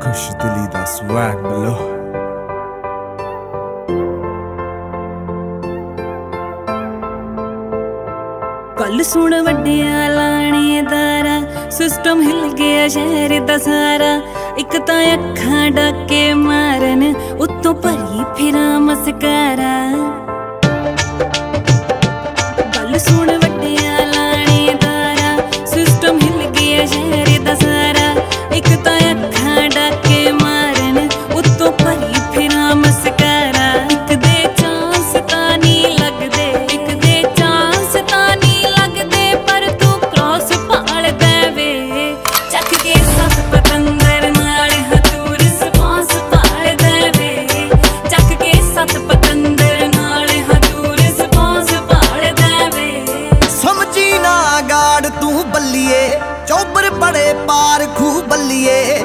ਖੁਸ਼ ਦਿਲੀ ਦਾ ਸਵੈਗ ਬਲੋ। ਕੱਲ ਸੁਣ ਵੱਡਿਆ ਲਾਣੇਦਾਰਾ ਸਿਸਟਮ ਹਿਲ ਗਿਆ ਸ਼ਹਿਰ ਦਾ ਸਾਰਾ। ਇੱਕ ਤਾਂ ਅੱਖਾਂ ਡੱਕੇ ਮਾਰਨ, ਉੱਤੋਂ ਭਰੀ ਫਿਰਾਂ ਮਸਕਾਰਾ। ਖੂ ਬੱਲੀਏ ਚੌਬਰ ਬੜੇ ਪਾਰ ਖੂ ਬੱਲੀਏ।